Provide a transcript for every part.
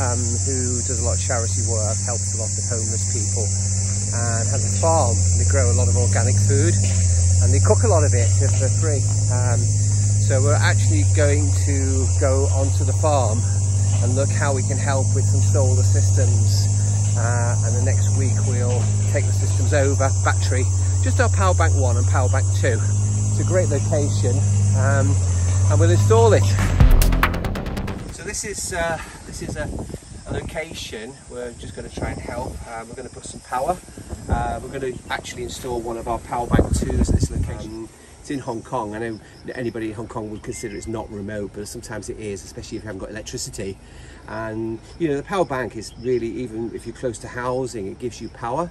um, who does a lot of charity work, helps a lot of homeless people, and has a farm. They grow a lot of organic food, and they cook a lot of it for free. Um, so we're actually going to go onto the farm and look how we can help with some solar systems. Uh, and the next week we'll take the systems over, battery, just our power bank one and power bank two. It's a great location um, and we'll install it. This is uh, this is a, a, location. We're just going to try and help. Uh, we're going to put some power. Uh, we're going to actually install one of our power bank twos at this location. It's in Hong Kong. I know anybody in Hong Kong would consider it's not remote, but sometimes it is, especially if you haven't got electricity. And you know, the power bank is really, even if you're close to housing, it gives you power.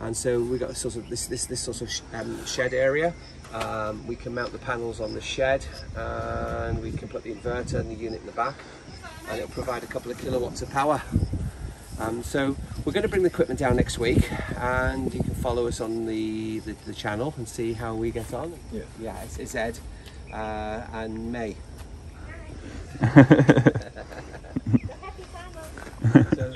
And so we've got sort of this this this sort of um, shed area. Um, we can mount the panels on the shed, and we can put the inverter and the unit in the back, and it'll provide a couple of kilowatts of power. Um, so we're going to bring the equipment down next week and you can follow us on the, the, the channel and see how we get on. Yeah, yeah it's, it's Ed uh, and May. so,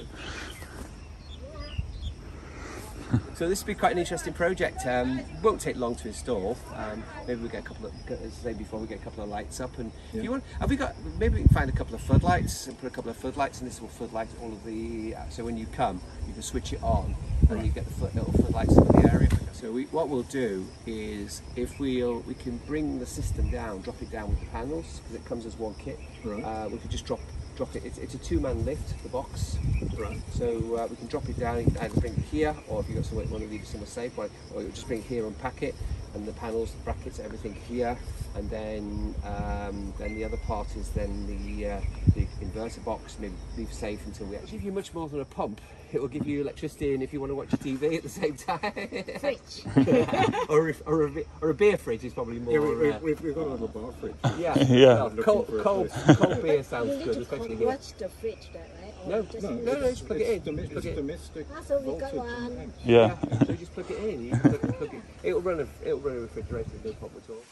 So this will be quite an interesting project. Um, won't take long to install. Um, maybe we get a couple of, as I say before, we get a couple of lights up. And yeah. if you want, have we got? Maybe we can find a couple of floodlights and put a couple of floodlights, and this will floodlight all of the. Uh, so when you come, you can switch it on, and you get the flood, little floodlights in the area. So we, what we'll do is, if we'll, we can bring the system down, drop it down with the panels because it comes as one kit. Right. Uh, we could just drop drop it. It's, it's a two-man lift, the box. Right. So uh, we can drop it down. You can either bring it here, or if you've got somewhere you want to leave it somewhere safe, or, or you just bring it here and pack it, and the panels, the brackets, everything here, and then um, then the other part is then the uh, the inverter box. Maybe leave safe until we actually give you much more than a pump. It will give you electricity, and if you want to watch your TV at the same time, fridge, or, if, or, a, or a beer fridge is probably more. Yeah, we, have we, we, got a little bar fridge. Yeah, yeah. Well, cold, cold, cold beer sounds you good, especially here. Watch the fridge, there, right? No, no, no, no, just plug it in. It's, plug it's domestic. Ah, so we got one. Yeah. yeah. So just plug it in. You plug, plug it. It'll run a, it'll run a refrigerator, no problem at all.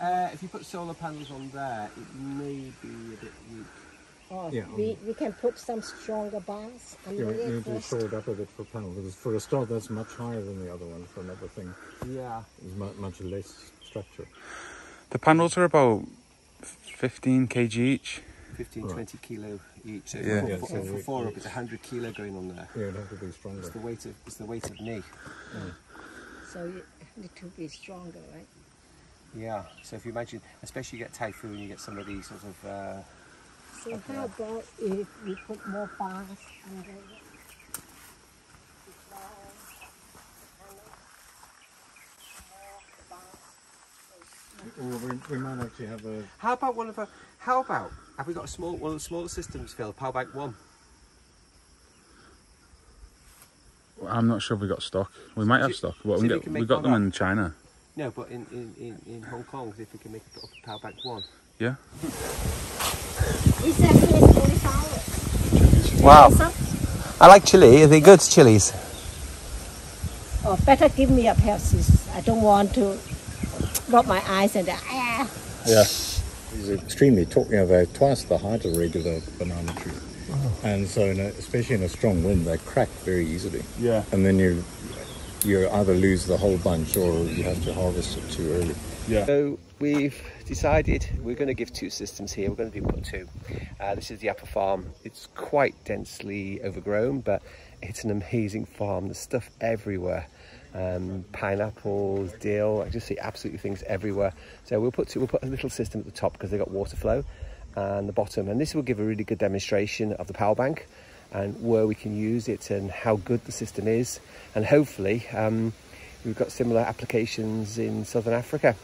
Uh, if you put solar panels on there, it may be a bit weak. Oh, yeah. we, we can put some stronger bars yeah, you need to shore it up a bit for panel because for a start that's much higher than the other one for another thing. Yeah. It's much, much less structure. The panels are about 15 kg each. 15, right. 20 kilo each. So yeah. For, yeah, for, so for four up, it's 100 kilo going on there. Yeah, it'd have to be stronger. It's the weight of, it's the weight of me. Yeah. So you need to be stronger, right? Yeah. So if you imagine, especially you get typhoon, you get some of these sort of. Uh, so how about if we put more bars under Or we, we might actually have a. How about one of a? How about have we got a small one of the smaller systems, Phil? Power bank one. I'm not sure if we got stock. We might have stock. Well, we, get, we got them in China. No, but in, in, in, in Hong Kong, if we can make a power bank one. Yeah. Wow. I like chili. Are they good chilies? Oh, better give me a pair, sis. I don't want to rub my eyes and ah. Yeah. These are extremely talking about twice the height of a regular banana tree. Oh. And so, in a, especially in a strong wind, they crack very easily. Yeah. And then you you either lose the whole bunch or you have to harvest it too early. Yeah. So we've decided we're going to give two systems here. We're going to do put two. Uh, this is the upper farm. It's quite densely overgrown, but it's an amazing farm. There's stuff everywhere. Um, pineapples, dill. I just see absolutely things everywhere. So we'll put two, we'll put a little system at the top because they've got water flow, and the bottom. And this will give a really good demonstration of the power bank and where we can use it and how good the system is. And hopefully, um, we've got similar applications in Southern Africa.